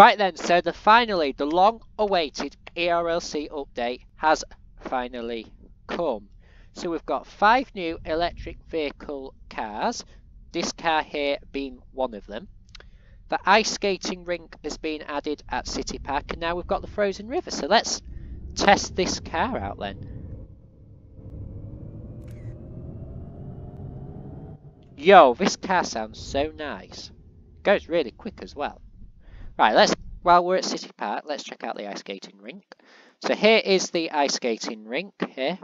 Right then, so the finally, the long-awaited ERLC update has finally come. So we've got five new electric vehicle cars, this car here being one of them. The ice skating rink has been added at City Park and now we've got the frozen river. So let's test this car out then. Yo, this car sounds so nice. Goes really quick as well. Right, let's while we're at City Park, let's check out the ice skating rink. So here is the ice skating rink here.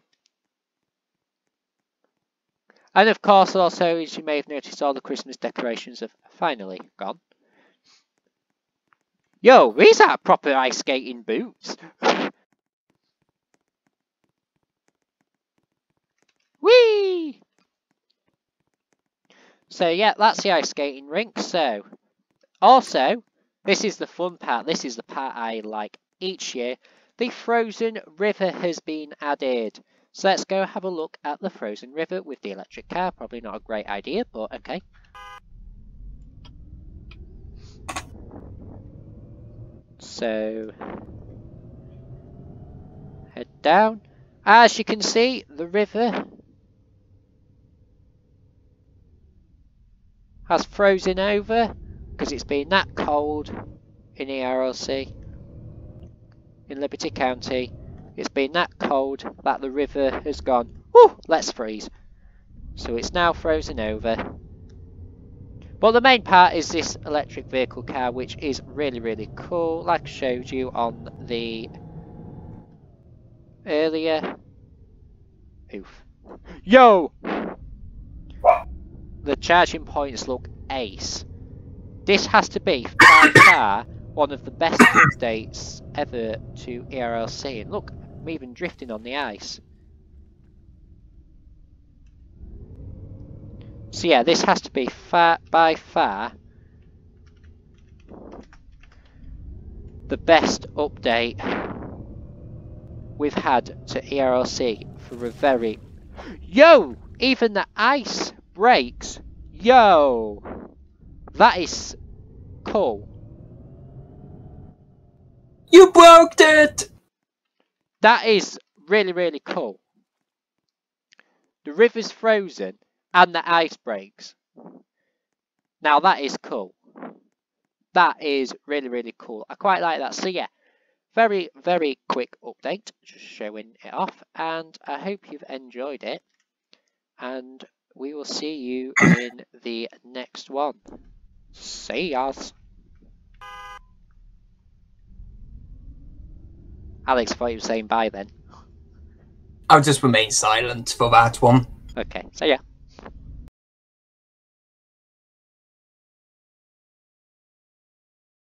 And of course, also, as you may have noticed, all the Christmas decorations have finally gone. Yo, these are proper ice skating boots. Whee! So yeah, that's the ice skating rink. So, also, this is the fun part. This is the part I like each year. The frozen river has been added. So let's go have a look at the frozen river with the electric car. Probably not a great idea, but okay. So, head down. As you can see, the river has frozen over because it's been that cold in the RLC in Liberty County. It's been that cold that the river has gone, whoo, let's freeze. So it's now frozen over. But the main part is this electric vehicle car, which is really, really cool, like I showed you on the earlier. Oof. Yo! The charging points look ace. This has to be, by far, one of the best updates ever to ERLC. And look, I'm even drifting on the ice. So yeah, this has to be far, by far the best update we've had to ERLC for a very... Yo! Even the ice breaks! Yo! That is cool. You broke it! That is really, really cool. The river's frozen and the ice breaks. Now that is cool. That is really, really cool. I quite like that. So yeah, very, very quick update, just showing it off. And I hope you've enjoyed it. And we will see you in the next one. See yas. Alex, I thought you saying bye then. I'll just remain silent for that one. Okay, so yeah.